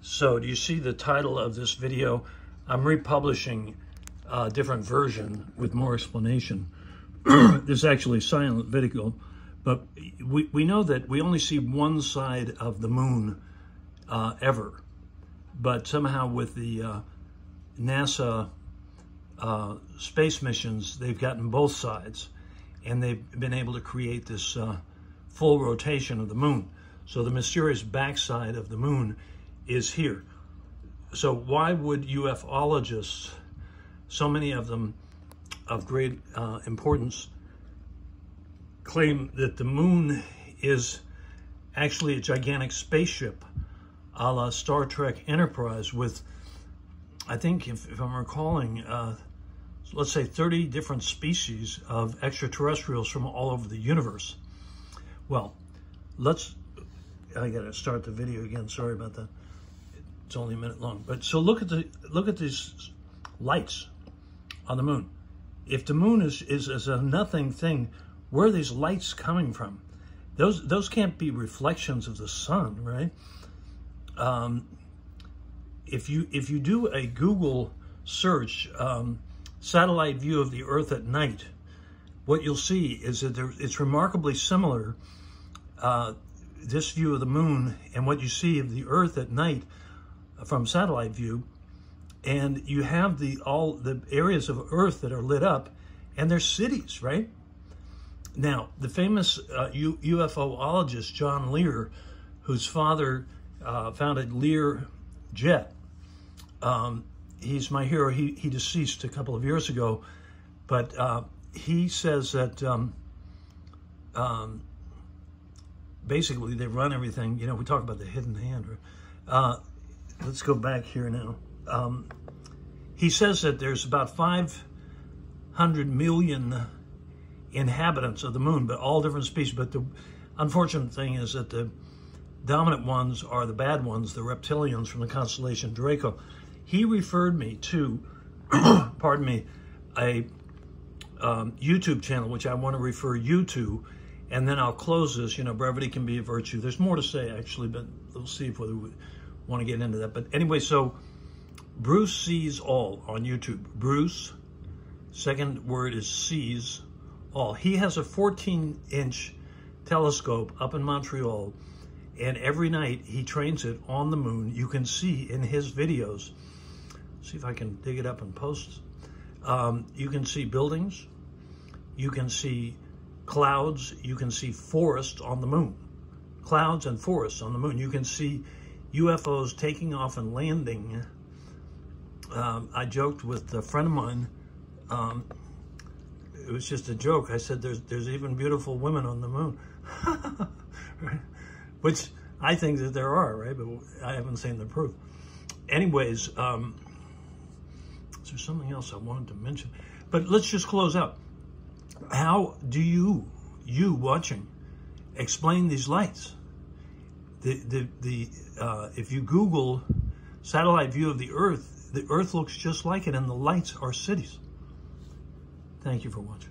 So do you see the title of this video? I'm republishing a different version with more explanation. this is actually silent video, but we, we know that we only see one side of the moon uh, ever. But somehow with the uh, NASA uh, space missions, they've gotten both sides and they've been able to create this uh, full rotation of the moon. So the mysterious backside of the moon is here. So why would ufologists, so many of them of great uh, importance, claim that the moon is actually a gigantic spaceship a la Star Trek Enterprise with, I think, if, if I'm recalling, uh, let's say 30 different species of extraterrestrials from all over the universe. Well, let's, I gotta start the video again, sorry about that. It's only a minute long. But so look at the, look at these lights on the moon. If the moon is, is, is a nothing thing, where are these lights coming from? Those, those can't be reflections of the sun, right? Um, if you if you do a Google search, um, satellite view of the Earth at night, what you'll see is that there, it's remarkably similar, uh, this view of the moon and what you see of the Earth at night from satellite view. And you have the all the areas of Earth that are lit up and they're cities, right? Now, the famous uh, UFOologist John Lear, whose father uh, founded Lear Jet, um, he's my hero. He, he deceased a couple of years ago, but uh, he says that um, um, basically they run everything. You know, we talk about the hidden hand. Uh, let's go back here now. Um, he says that there's about 500 million inhabitants of the moon, but all different species. But the unfortunate thing is that the dominant ones are the bad ones, the reptilians from the constellation Draco he referred me to, pardon me, a um, YouTube channel, which I want to refer you to, and then I'll close this. You know, brevity can be a virtue. There's more to say, actually, but we'll see if we want to get into that. But anyway, so Bruce Sees All on YouTube. Bruce, second word is sees all. He has a 14-inch telescope up in Montreal, and every night he trains it on the moon. You can see in his videos see if I can dig it up and post. Um, you can see buildings, you can see clouds, you can see forests on the moon. Clouds and forests on the moon. You can see UFOs taking off and landing. Um, I joked with a friend of mine, um, it was just a joke. I said, there's, there's even beautiful women on the moon. right? Which I think that there are, right? But I haven't seen the proof. Anyways, um, there's something else I wanted to mention? But let's just close up. How do you, you watching, explain these lights? The, the, the, uh, if you Google satellite view of the Earth, the Earth looks just like it and the lights are cities. Thank you for watching.